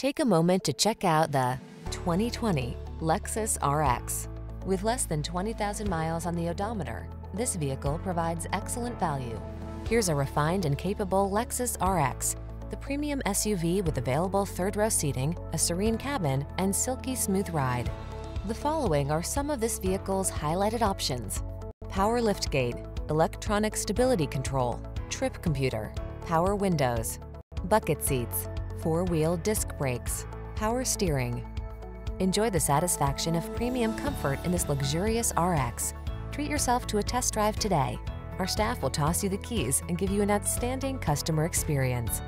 Take a moment to check out the 2020 Lexus RX. With less than 20,000 miles on the odometer, this vehicle provides excellent value. Here's a refined and capable Lexus RX, the premium SUV with available third-row seating, a serene cabin, and silky smooth ride. The following are some of this vehicle's highlighted options. Power liftgate, electronic stability control, trip computer, power windows, bucket seats, four-wheel disc brakes, power steering. Enjoy the satisfaction of premium comfort in this luxurious RX. Treat yourself to a test drive today. Our staff will toss you the keys and give you an outstanding customer experience.